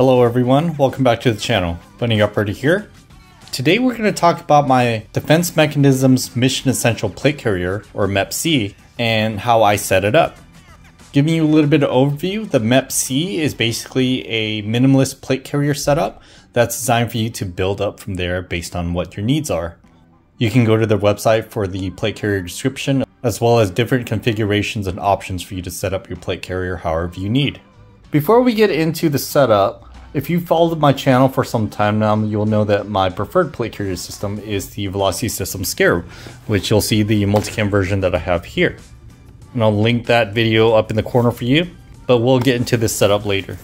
Hello everyone, welcome back to the channel. Bunny Operator here. Today we're going to talk about my Defense Mechanisms Mission Essential Plate Carrier, or MEP-C, and how I set it up. Giving you a little bit of overview, the MEP-C is basically a minimalist plate carrier setup that's designed for you to build up from there based on what your needs are. You can go to their website for the plate carrier description, as well as different configurations and options for you to set up your plate carrier however you need. Before we get into the setup, if you followed my channel for some time now, you'll know that my preferred plate carrier system is the Velocity System Scarab, which you'll see the multicam version that I have here. And I'll link that video up in the corner for you, but we'll get into this setup later.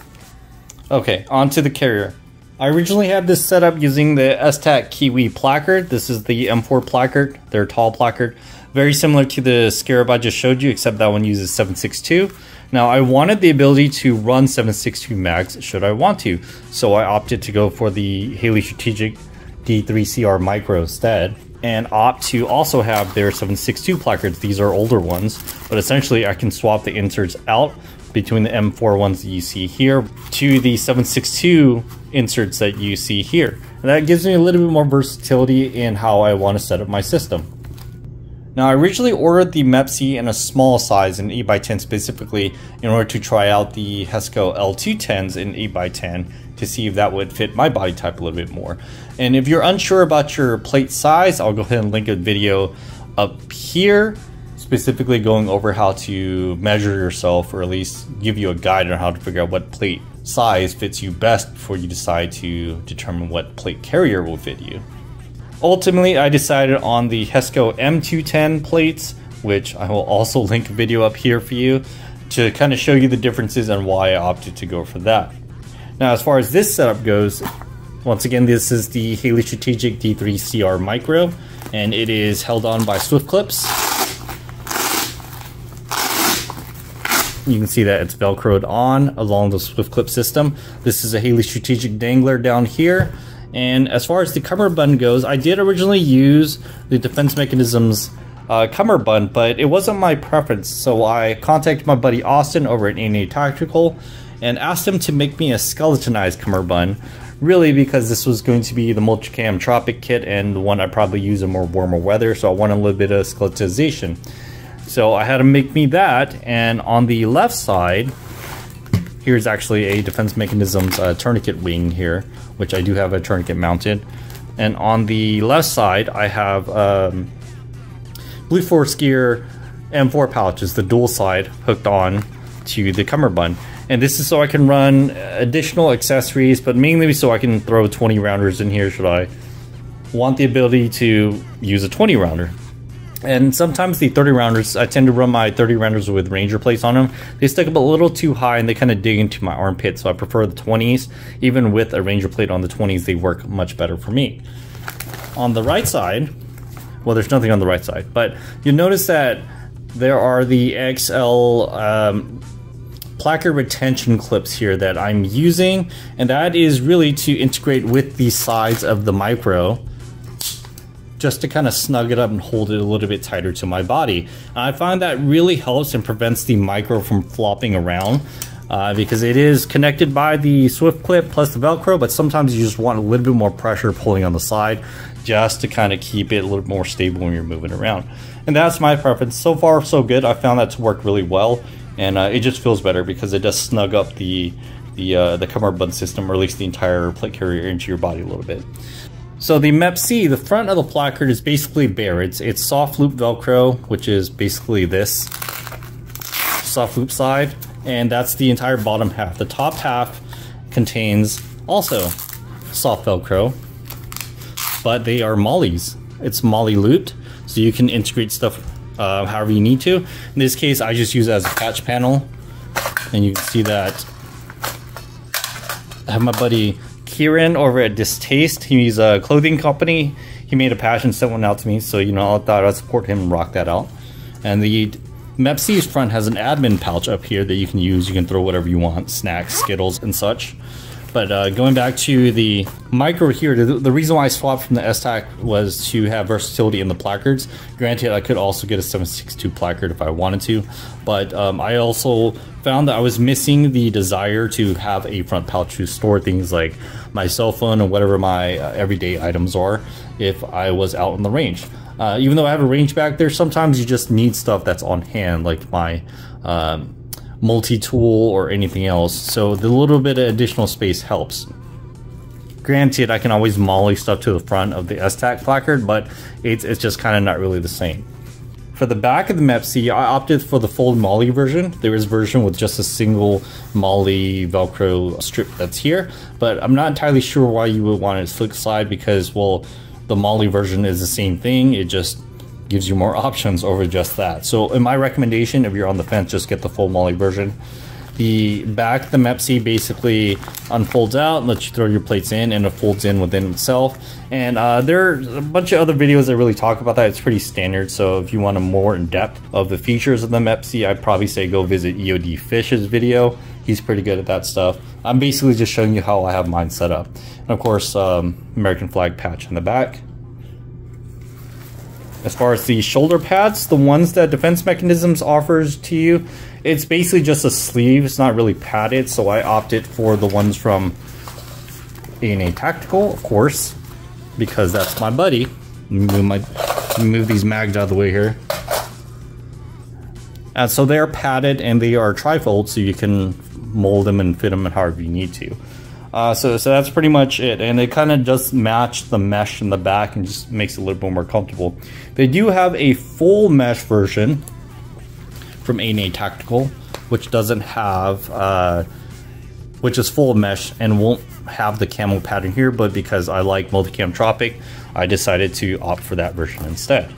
Okay, on to the carrier. I originally had this set up using the Esstac Kywi placard. This is the M4 placard, their tall placard. Very similar to the Scarab I just showed you, except that one uses 762. Now I wanted the ability to run 762 mags should I want to, so I opted to go for the Haley Strategic D3CR Micro instead and opt to also have their 762 placards. These are older ones, but essentially I can swap the inserts out between the M4 ones that you see here to the 762 inserts that you see here. And that gives me a little bit more versatility in how I want to set up my system. Now I originally ordered the MEP-C in a small size in 8x10 specifically in order to try out the Hesco L210s in 8x10 to see if that would fit my body type a little bit more. And if you're unsure about your plate size, I'll go ahead and link a video up here specifically going over how to measure yourself or at least give you a guide on how to figure out what plate size fits you best before you decide to determine what plate carrier will fit you. Ultimately, I decided on the Hesco M210 plates, which I will also link a video up here for you to kind of show you the differences and why I opted to go for that. Now, as far as this setup goes, once again, this is the Haley Strategic D3CR Micro, and it is held on by Swift clips. You can see that it's velcroed on along the Swift clip system. This is a Haley Strategic dangler down here and as far as the cummerbund goes, I did originally use the Defense Mechanisms uh, cummerbund, but it wasn't my preference. So I contacted my buddy Austin over at A&A Tactical and asked him to make me a skeletonized cummerbund. Really, because this was going to be the Multicam Tropic kit and the one I probably use in more warmer weather, so I wanted a little bit of skeletonization. So I had to make me that, and on the left side, here's actually a Defense Mechanisms uh, tourniquet wing here which I do have a tourniquet mounted. And on the left side, I have um, Blue Force Gear M4 pouches, the dual side hooked on to the cummerbund. And this is so I can run additional accessories, but mainly so I can throw 20 rounders in here should I want the ability to use a 20 rounder. And sometimes the 30 rounders, I tend to run my 30 rounders with Ranger plates on them. They stick up a little too high and they kind of dig into my armpit, so I prefer the 20s. Even with a Ranger plate on the 20s, they work much better for me. On the right side, well, there's nothing on the right side, but you notice that there are the XL um, placard retention clips here that I'm using, and that is really to integrate with the sides of the Micro just to kind of snug it up and hold it a little bit tighter to my body. I find that really helps and prevents the micro from flopping around uh, because it is connected by the Swift clip plus the Velcro, but sometimes you just want a little bit more pressure pulling on the side just to kind of keep it a little more stable when you're moving around. And that's my preference. So far, so good. I found that to work really well, and uh, it just feels better because it does snug up the the uh, the cummerbund system, or at least the entire plate carrier into your body a little bit. So the MEP-C, the front of the placard is basically bare. It's, it's soft loop Velcro, which is basically this soft loop side, and that's the entire bottom half. The top half contains also soft Velcro, but they are MOLLEs. It's MOLLE looped, so you can integrate stuff uh, however you need to. In this case, I just use it as a patch panel, and you can see that I have my buddy Kieran over at Distaste. He's a clothing company. He made a passion sent one out to me, so you know I thought I'd support him and rock that out. And the MEP-C's front has an admin pouch up here that you can use. You can throw whatever you want, snacks, Skittles, and such. But uh, going back to the micro here, the, the, reason why I swapped from the Esstac was to have versatility in the placards. Granted, I could also get a 762 placard if I wanted to, but um, I also found that I was missing the desire to have a front pouch to store things like my cell phone or whatever my uh, everyday items are if I was out on the range. Uh, even though I have a range back there, sometimes you just need stuff that's on hand, like my um, multi-tool or anything else. So the little bit of additional space helps. Granted, I can always MOLLE stuff to the front of the Esstac placard, but it's, it's just kind of not really the same. For the back of the MEPC, I opted for the fold MOLLE version. There is version with just a single MOLLE Velcro strip that's here, but I'm not entirely sure why you would want it flick slide because, well, the MOLLE version is the same thing. It just gives you more options over just that. So in my recommendation, if you're on the fence, just get the full MOLLE version. The back, the MEPC basically unfolds out and lets you throw your plates in and it folds in within itself. And uh, there are a bunch of other videos that really talk about that. It's pretty standard. So if you want a more in depth of the features of the MEPC, I'd probably say go visit EOD Fish's video. He's pretty good at that stuff. I'm basically just showing you how I have mine set up. And of course, um, American flag patch in the back. As far as the shoulder pads, the ones that Defense Mechanisms offers to you, it's basically just a sleeve. It's not really padded, so I opted for the ones from A&A Tactical, of course, because that's my buddy. Move my move these mags out of the way here. And so they are padded and they are trifold, so you can mold them and fit them however you need to. Uh, so, so that's pretty much it. And it kind of just match the mesh in the back and just makes it a little bit more comfortable. They do have a full mesh version from A&A Tactical, which doesn't have, uh, which is full mesh and won't have the camo pattern here, but because I like Multicam Tropic, I decided to opt for that version instead.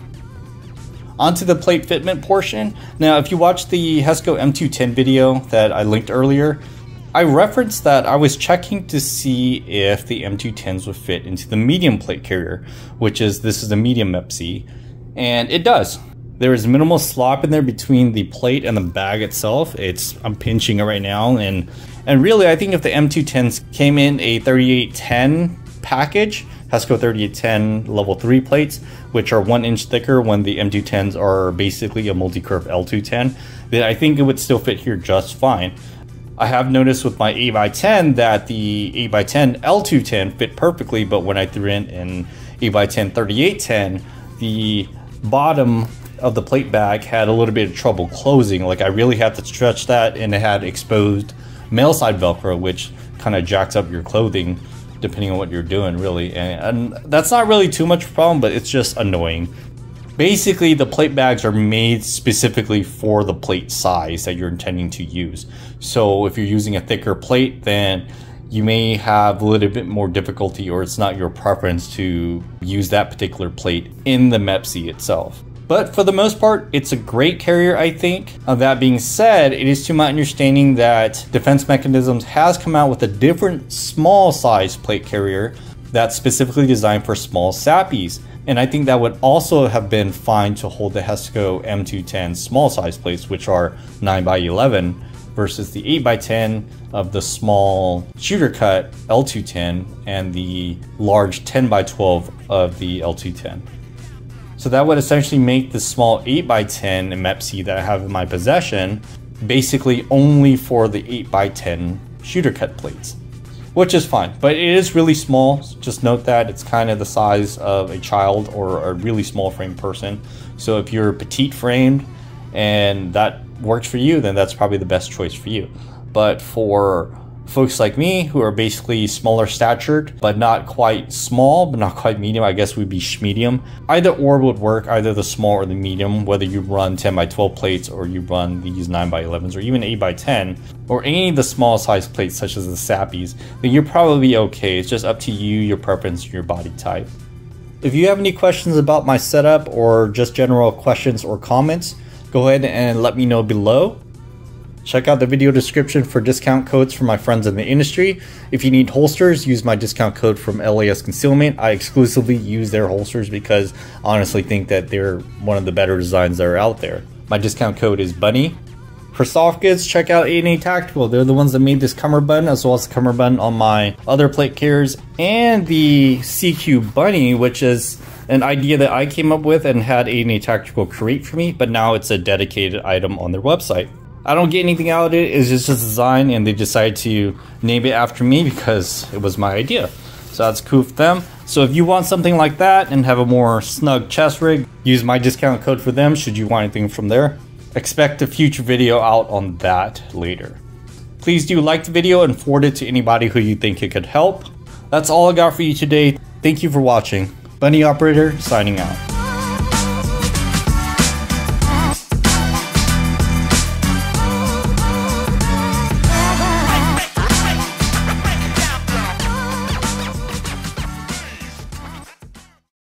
Onto the plate fitment portion. Now, if you watch the Hesco M210 video that I linked earlier, I referenced that I was checking to see if the M210s would fit into the medium plate carrier, which is this is a medium MEPC, and it does. There is minimal slop in there between the plate and the bag itself. It's I'm pinching it right now, and and really I think if the M210s came in a 3810 package, Hesco 3810 level 3 plates, which are one inch thicker when the M210s are basically a multi-curve L210, then I think it would still fit here just fine. I have noticed with my 8x10 that the 8x10 L210 fit perfectly, but when I threw in an 8x10 3810, the bottom of the plate bag had a little bit of trouble closing. Like I really had to stretch that and it had exposed male side Velcro, which kind of jacks up your clothing depending on what you're doing really. And, and that's not really too much of a problem, but it's just annoying Basically, the plate bags are made specifically for the plate size that you're intending to use. So if you're using a thicker plate, then you may have a little bit more difficulty or it's not your preference to use that particular plate in the MEPC itself. But for the most part, it's a great carrier, I think. Uh, that being said, it is to my understanding that Defense Mechanisms has come out with a different small size plate carrier that's specifically designed for small SAPIs. And I think that would also have been fine to hold the Hesco M210 small size plates, which are 9 by 11 versus the 8 by 10 of the small shooter cut L210 and the large 10 by 12 of the L210. So that would essentially make the small 8 by 10 MEPC that I have in my possession basically only for the 8 by 10 shooter cut plates which is fine. But it is really small. Just note that it's kind of the size of a child or a really small frame person. So if you're petite framed and that works for you, then that's probably the best choice for you. But for folks like me who are basically smaller statured, but not quite small, but not quite medium. I guess we'd be medium. Either or would work, either the small or the medium, whether you run 10 by 12 plates or you run these 9 by 11s or even 8 by 10 or any of the small size plates such as the SAPIs, then you're probably okay. It's just up to you, your preference, your body type. If you have any questions about my setup or just general questions or comments, go ahead and let me know below. Check out the video description for discount codes for my friends in the industry. If you need holsters, use my discount code from LAS Concealment. I exclusively use their holsters because I honestly think that they're one of the better designs that are out there. My discount code is BUNNY For soft goods, check out A&A Tactical. They're the ones that made this cummerbund as well as the cummerbund on my other plate carriers and the CQ Bunny, which is an idea that I came up with and had A&A Tactical create for me, but now it's a dedicated item on their website. I don't get anything out of it, it's just a design and they decided to name it after me because it was my idea. So that's cool for them. So if you want something like that and have a more snug chest rig, use my discount code for them should you want anything from there. Expect a future video out on that later. Please do like the video and forward it to anybody who you think it could help. That's all I got for you today. Thank you for watching. Bunny Operator signing out.